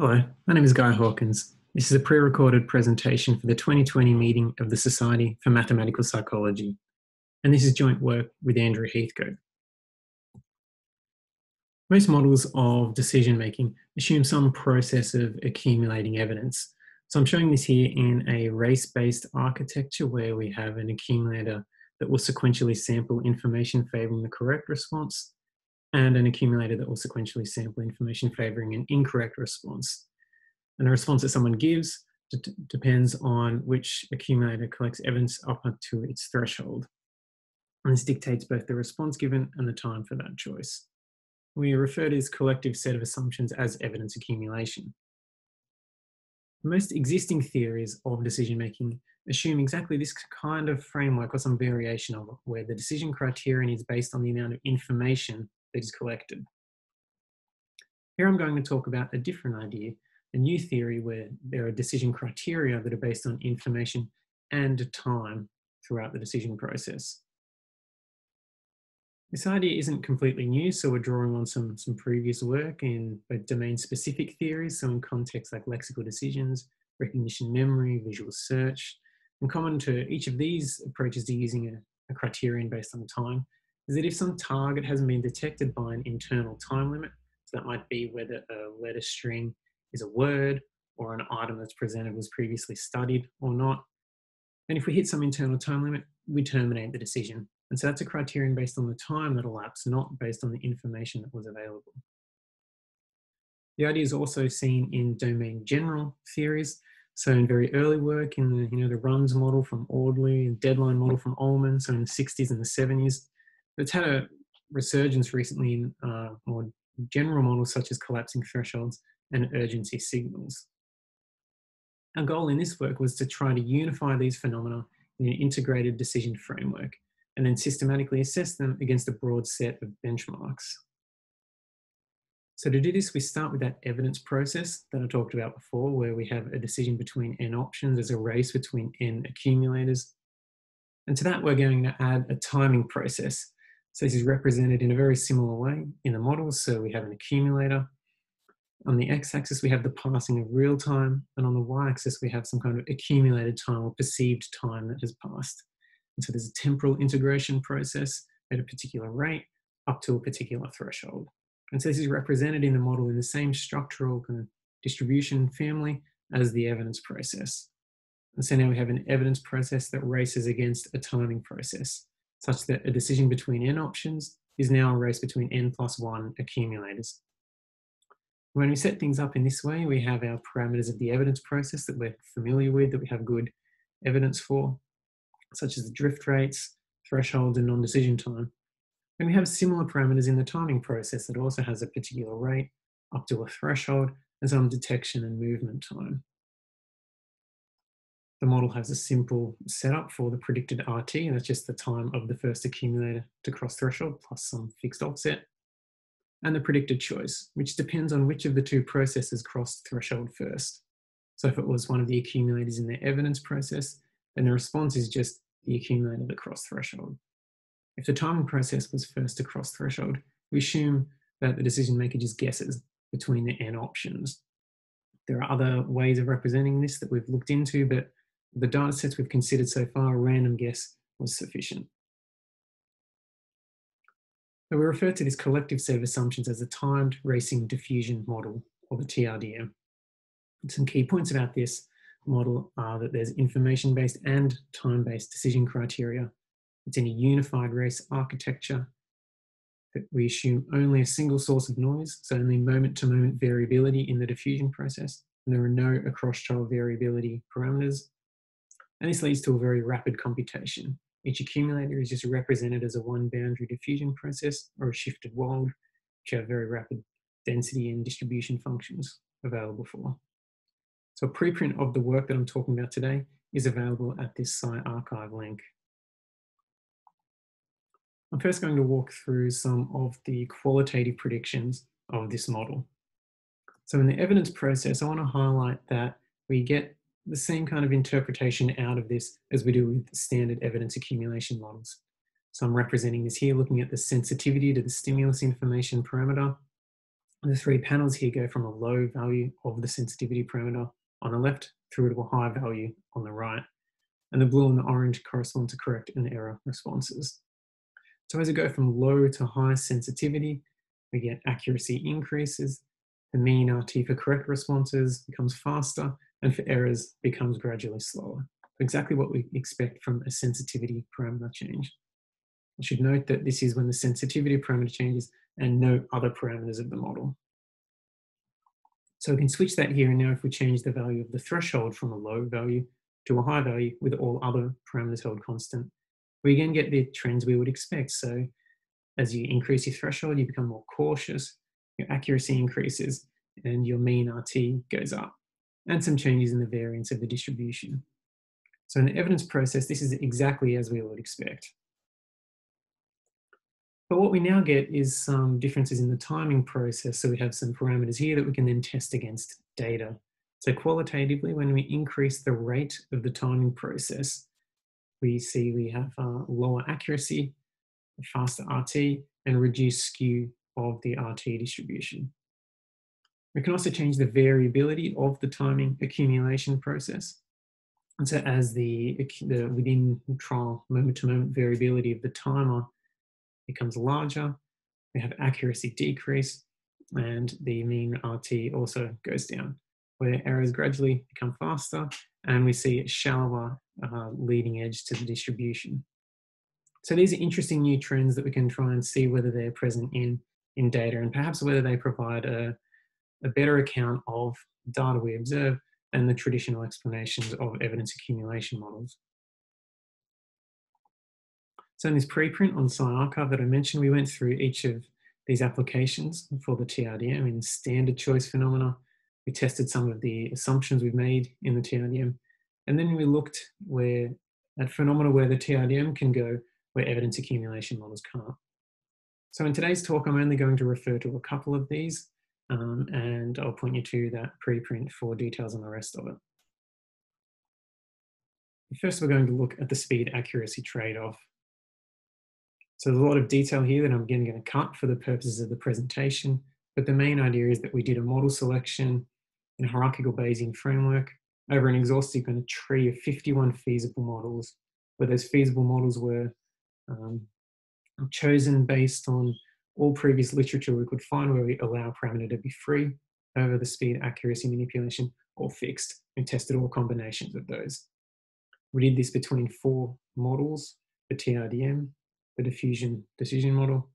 Hello, my name is Guy Hawkins. This is a pre recorded presentation for the 2020 meeting of the Society for Mathematical Psychology, and this is joint work with Andrew Heathcote. Most models of decision making assume some process of accumulating evidence. So I'm showing this here in a race based architecture where we have an accumulator that will sequentially sample information favoring the correct response and an accumulator that will sequentially sample information favoring an incorrect response. And the response that someone gives depends on which accumulator collects evidence up to its threshold. And this dictates both the response given and the time for that choice. We refer to this collective set of assumptions as evidence accumulation. Most existing theories of decision making assume exactly this kind of framework or some variation of it, where the decision criterion is based on the amount of information that is collected. Here I'm going to talk about a different idea, a new theory where there are decision criteria that are based on information and time throughout the decision process. This idea isn't completely new, so we're drawing on some, some previous work in domain-specific theories, so in contexts like lexical decisions, recognition memory, visual search. And common to each of these approaches to using a, a criterion based on time is that if some target hasn't been detected by an internal time limit, so that might be whether a letter string is a word or an item that's presented was previously studied or not, then if we hit some internal time limit, we terminate the decision. And so that's a criterion based on the time that elapsed, not based on the information that was available. The idea is also seen in domain general theories. So in very early work in the, you know, the runs model from Audley and deadline model from Ollman, so in the 60s and the 70s, it's had a resurgence recently in uh, more general models such as collapsing thresholds and urgency signals. Our goal in this work was to try to unify these phenomena in an integrated decision framework and then systematically assess them against a broad set of benchmarks. So to do this, we start with that evidence process that I talked about before, where we have a decision between n options as a race between n accumulators. And to that, we're going to add a timing process so this is represented in a very similar way in the model. So we have an accumulator. On the x-axis, we have the passing of real time, and on the y-axis, we have some kind of accumulated time or perceived time that has passed. And so there's a temporal integration process at a particular rate up to a particular threshold. And so this is represented in the model in the same structural kind of distribution family as the evidence process. And so now we have an evidence process that races against a timing process such that a decision between n options is now a race between n plus 1 accumulators. When we set things up in this way, we have our parameters of the evidence process that we're familiar with, that we have good evidence for, such as the drift rates, thresholds, and non-decision time. And we have similar parameters in the timing process that also has a particular rate up to a threshold and some detection and movement time. The model has a simple setup for the predicted RT, and that's just the time of the first accumulator to cross threshold plus some fixed offset. And the predicted choice, which depends on which of the two processes crossed threshold first. So if it was one of the accumulators in the evidence process, then the response is just the accumulator that crossed threshold. If the timing process was first to cross threshold, we assume that the decision maker just guesses between the n options. There are other ways of representing this that we've looked into, but the data sets we've considered so far, a random guess was sufficient. So we refer to this collective set of assumptions as the timed racing diffusion model, or the TRDM. Some key points about this model are that there's information-based and time-based decision criteria. It's in a unified race architecture that we assume only a single source of noise, so only moment-to-moment -moment variability in the diffusion process, and there are no across-trial variability parameters and this leads to a very rapid computation. Each accumulator is just represented as a one boundary diffusion process or a shifted Wald, which have very rapid density and distribution functions available for. So a preprint of the work that I'm talking about today is available at this PsyArXiv link. I'm first going to walk through some of the qualitative predictions of this model. So in the evidence process, I want to highlight that we get the same kind of interpretation out of this as we do with standard evidence accumulation models. So I'm representing this here, looking at the sensitivity to the stimulus information parameter. The three panels here go from a low value of the sensitivity parameter on the left through to a high value on the right. And the blue and the orange correspond to correct and error responses. So as we go from low to high sensitivity, we get accuracy increases, the mean RT for correct responses becomes faster, and for errors becomes gradually slower. Exactly what we expect from a sensitivity parameter change. I should note that this is when the sensitivity parameter changes and no other parameters of the model. So we can switch that here and now if we change the value of the threshold from a low value to a high value with all other parameters held constant, we again get the trends we would expect. So as you increase your threshold, you become more cautious, your accuracy increases, and your mean RT goes up, and some changes in the variance of the distribution. So in the evidence process, this is exactly as we would expect. But what we now get is some differences in the timing process. So we have some parameters here that we can then test against data. So qualitatively, when we increase the rate of the timing process, we see we have uh, lower accuracy, faster RT, and reduced skew of the RT distribution. We can also change the variability of the timing accumulation process. And so as the, the within trial moment-to-moment -moment variability of the timer becomes larger, we have accuracy decrease, and the mean RT also goes down, where errors gradually become faster, and we see a shallower uh, leading edge to the distribution. So these are interesting new trends that we can try and see whether they're present in, in data and perhaps whether they provide a, a better account of data we observe than the traditional explanations of evidence accumulation models. So in this preprint on PsyArXiv that I mentioned, we went through each of these applications for the TRDM in standard choice phenomena. We tested some of the assumptions we've made in the TRDM. And then we looked where at phenomena where the TRDM can go, where evidence accumulation models can't. So in today's talk, I'm only going to refer to a couple of these, um, and I'll point you to that preprint for details on the rest of it. First, we're going to look at the speed accuracy trade-off. So there's a lot of detail here that I'm again going to cut for the purposes of the presentation, but the main idea is that we did a model selection in a hierarchical Bayesian framework over an exhaustive kind of tree of 51 feasible models, where those feasible models were um, chosen based on all previous literature we could find where we allow parameter to be free over the speed accuracy manipulation or fixed and tested all combinations of those. We did this between four models, the TRDM, the diffusion decision model,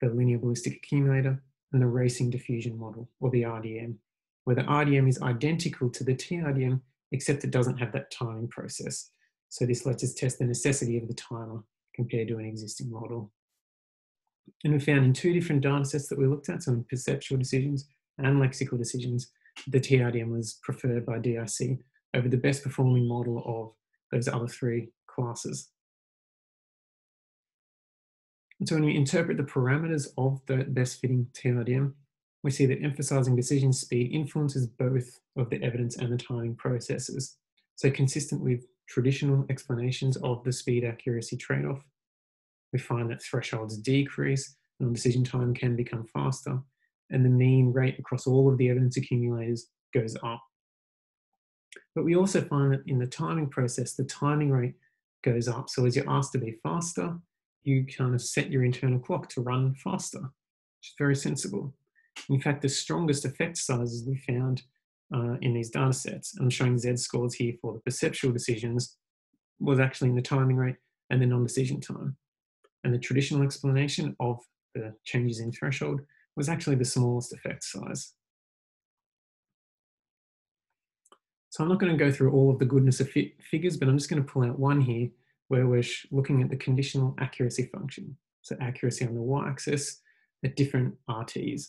the linear ballistic accumulator, and the racing diffusion model, or the RDM, where the RDM is identical to the TRDM, except it doesn't have that timing process. So this lets us test the necessity of the timer compared to an existing model. And we found in two different data sets that we looked at, some perceptual decisions and lexical decisions, the TRDM was preferred by DIC over the best performing model of those other three classes. And so when we interpret the parameters of the best fitting TRDM, we see that emphasizing decision speed influences both of the evidence and the timing processes. So consistent with traditional explanations of the speed accuracy trade-off, we find that thresholds decrease, non-decision time can become faster, and the mean rate across all of the evidence accumulators goes up. But we also find that in the timing process, the timing rate goes up. So as you're asked to be faster, you kind of set your internal clock to run faster, which is very sensible. In fact, the strongest effect sizes we found uh, in these data sets, I'm showing Z scores here for the perceptual decisions, was actually in the timing rate and the non-decision time. And the traditional explanation of the changes in threshold was actually the smallest effect size. So I'm not going to go through all of the goodness of figures, but I'm just going to pull out one here where we're looking at the conditional accuracy function. So accuracy on the y-axis at different RTs.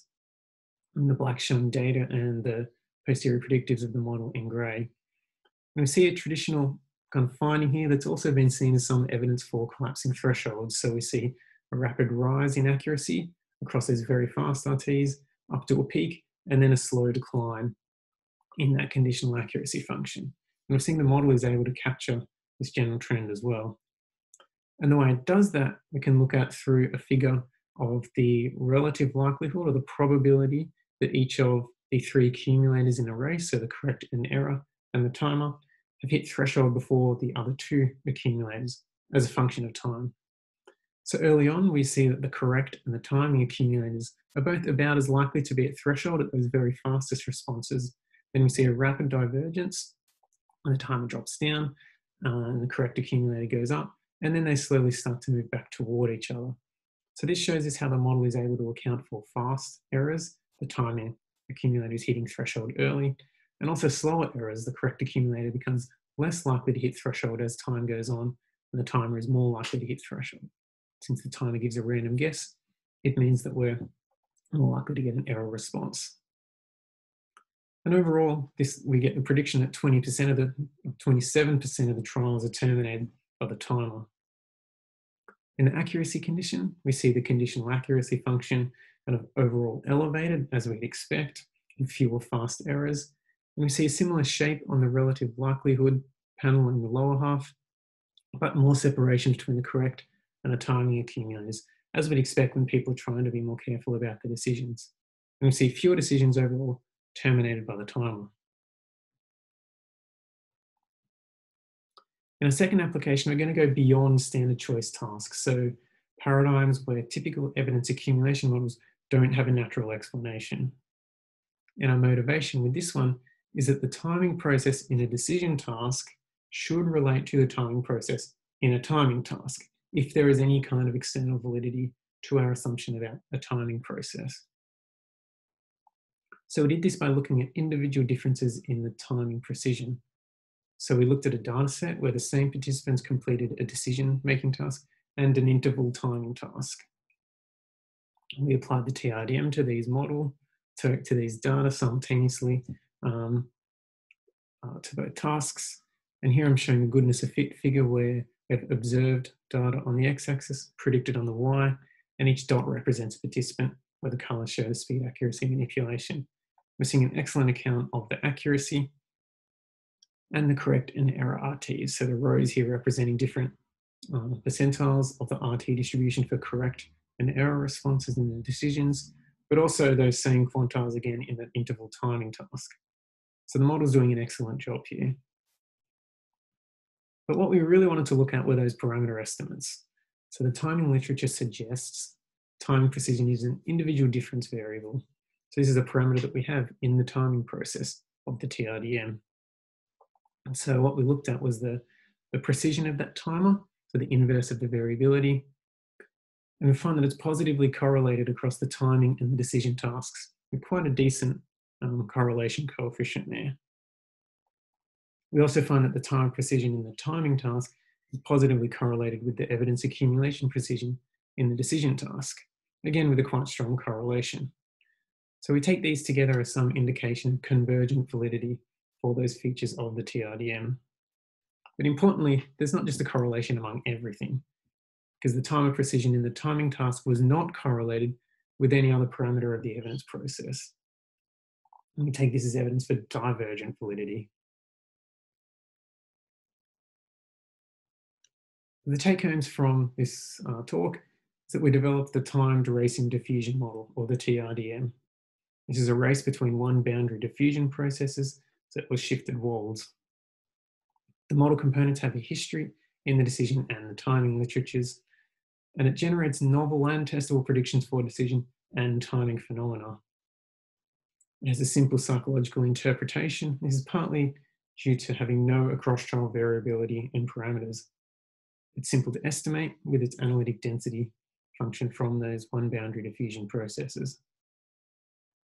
And the black showing data and the posterior predictives of the model in grey. And we see a traditional of finding here that's also been seen as some evidence for collapsing thresholds. So we see a rapid rise in accuracy across these very fast RTs up to a peak, and then a slow decline in that conditional accuracy function. And we're seeing the model is able to capture this general trend as well. And the way it does that, we can look at through a figure of the relative likelihood or the probability that each of the three accumulators in a race, so the correct and error and the timer, have hit threshold before the other two accumulators as a function of time. So early on, we see that the correct and the timing accumulators are both about as likely to be at threshold at those very fastest responses. Then we see a rapid divergence and the timer drops down uh, and the correct accumulator goes up, and then they slowly start to move back toward each other. So this shows us how the model is able to account for fast errors, the timing accumulator is hitting threshold early, and also slower errors, the correct accumulator becomes less likely to hit threshold as time goes on, and the timer is more likely to hit threshold. Since the timer gives a random guess, it means that we're more likely to get an error response. And overall, this we get the prediction that 20% of the 27% of the trials are terminated by the timer. In the accuracy condition, we see the conditional accuracy function kind of overall elevated as we'd expect, and fewer fast errors. We see a similar shape on the relative likelihood panel in the lower half, but more separation between the correct and the timing accumulators, as we'd expect when people are trying to be more careful about their decisions. And we see fewer decisions overall terminated by the timer. In a second application, we're going to go beyond standard choice tasks. So paradigms where typical evidence accumulation models don't have a natural explanation. And our motivation with this one is that the timing process in a decision task should relate to the timing process in a timing task if there is any kind of external validity to our assumption about a timing process. So we did this by looking at individual differences in the timing precision. So we looked at a data set where the same participants completed a decision-making task and an interval timing task. We applied the TRDM to these model, to, to these data simultaneously um, uh, to both tasks. And here I'm showing a goodness of fit figure where we've observed data on the x-axis, predicted on the y, and each dot represents a participant where the colors show the speed accuracy manipulation. We're seeing an excellent account of the accuracy and the correct and error RTs. So the rows here representing different uh, percentiles of the RT distribution for correct and error responses in the decisions, but also those same quantiles again in the interval timing task. So the model's doing an excellent job here. But what we really wanted to look at were those parameter estimates. So the timing literature suggests timing precision is an individual difference variable. So this is a parameter that we have in the timing process of the TRDM. And so what we looked at was the, the precision of that timer, so the inverse of the variability. And we find that it's positively correlated across the timing and the decision tasks with quite a decent um, correlation coefficient there. We also find that the time precision in the timing task is positively correlated with the evidence accumulation precision in the decision task, again with a quite strong correlation. So we take these together as some indication of convergent validity for those features of the TRDM. But importantly, there's not just a correlation among everything, because the time of precision in the timing task was not correlated with any other parameter of the evidence process. And we take this as evidence for divergent validity. The take homes from this uh, talk is that we developed the timed racing diffusion model, or the TRDM. This is a race between one boundary diffusion processes that was shifted Walds. The model components have a history in the decision and the timing literatures, and it generates novel and testable predictions for decision and timing phenomena. It has a simple psychological interpretation. This is partly due to having no across-trial variability in parameters. It's simple to estimate with its analytic density function from those one boundary diffusion processes.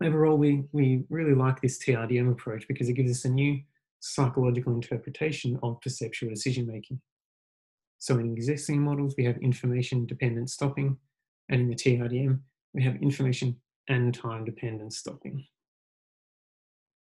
Overall, we, we really like this TRDM approach because it gives us a new psychological interpretation of perceptual decision making. So in existing models, we have information dependent stopping, and in the TRDM, we have information and time dependent stopping.